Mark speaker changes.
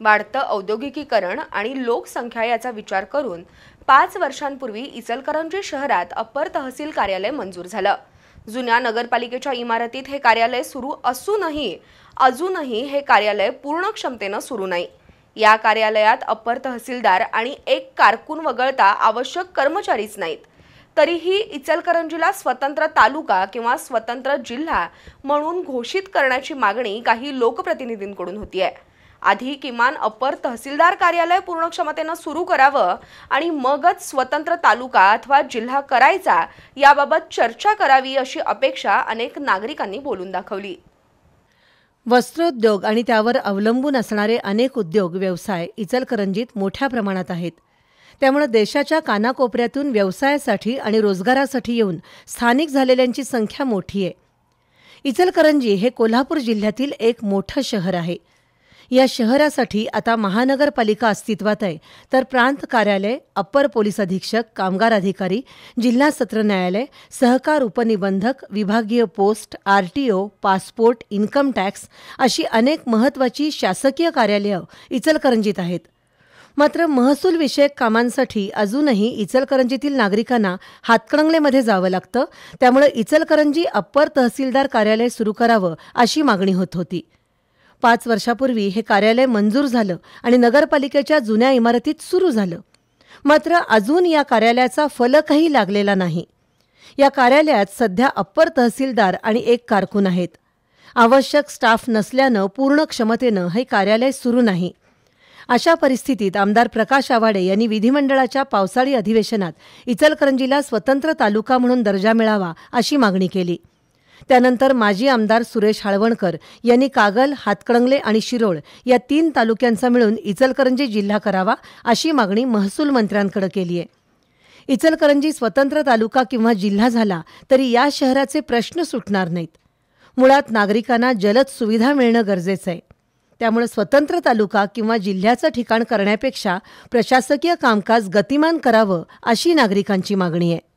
Speaker 1: वाढतं औद्योगिकीकरण आणि लोकसंख्या याचा विचार करून पाच वर्षांपूर्वी इचलकरंजी शहरात अप्पर तहसील कार्यालय मंजूर झालं. जुन्या नगरपालिकेच्या इमारतीत हे कार्यालय सुरू असूनही अजूनही हे कार्यालय पूर्ण क्षमतेनं सुरू नाही. या कार्यालयात अप्पर तहसीलदार आणि एक कारकून वगळता आवश्यक कर्मचारीच नाहीत. तरीही इचलकरंजीला स्वतंत्र तालुका किंवा स्वतंत्र जिल्हा म्हणून घोषित करण्याची मागणी काही लोकप्रतिनिधींकडून होती आहे आधी किमान अपर तहसीलदार कार्यालय पूर्ण क्षमतेनं सुरू करावं आणि मगच स्वतंत्र तालुका अथवा जिल्हा करायचा याबाबत चर्चा करावी अशी अपेक्षा अनेक नागरिकांनी बोलून दाखवली.
Speaker 2: वस्त्रोद्योग आणि त्यावर अवलंबून असणारे अनेक उद्योग व्यवसाय इचलकरंजीत मोठ्या प्रमाणात आहेत. त्यामुळे देशाच्या कानाकोपऱ्यातून व्यवसायासाठी आणि रोजगारासाठी येऊन स्थानिक झालेल्यांची संख्या मोठी आहे. इचलकरंजी हे कोल्हापूर जिल्ह्यातील एक मोठं शहर आहे. या शहरासाठी आता महानगरपालिका अस्तित्वात आहे. तर प्रांत कार्यालय अप्पर पोलीस अधीक्षक कामगार अधिकारी जिल्हा सत्र न्यायालय सहकार उपनिबंधक विभागीय post RTO passport income tax अशी अनेक महत्त्वाची शासकीय कार्यालयं इचलकरंजीत आहेत. मात्र महसूल विषयक कामांसाठी अजूनही इचलकरंजीतील नागरिकांना हातकणंगलेमध्ये जावं लागतं. त्यामुळे इचलकरंजी अप्पर तहसीलदार कार्यालय सुरू करावं अशी मागणी होत होती. पाच वर्षापूर्वी हे कार्यालय मंजूर झालं आणि नगरपालिकेच्या जुन्या इमारतीत सुरू झालं. मात्र अजून या कार्यालयाचा फलकही लागलेला नाही. या कार्यालयात सध्या अप्पर तहसीलदार आणि एक कारकून आहेत. आवश्यक स्टाफ नसल्यानं पूर्ण क्षमतेनं हे कार्यालय सुरू नाही. अशा परिस्थितीत आमदार प्रकाश आवाडे यांनी विधिमंडळाच्या पावसाळी अधिवेशनात इचलकरंजीला स्वतंत्र तालुका म्हणून दर्जा मिळावा अशी मागणी केली. त्यानंतर माजी आमदार सुरेश हाळवणकर यांनी कागल हातकणंगले आणि शिरोळ या तीन तालुक्यांचा मिळून इचलकरंजी जिल्हा करावा अशी मागणी महसूल मंत्र्यांकडे केली आहे. इचलकरंजी स्वतंत्र तालुका किंवा जिल्हा झाला तरी या शहराचे प्रश्न सुटणार नाहीत. मुळात नागरिकांना जलद सुविधा मिळणं गरजेचं आहे. त्यामुळे स्वतंत्र तालुका किंवा जिल्ह्याचं ठिकाण करण्यापेक्षा प्रशासकीय कामकाज गतिमान करावं अशी नागरिकांची मागणी आहे.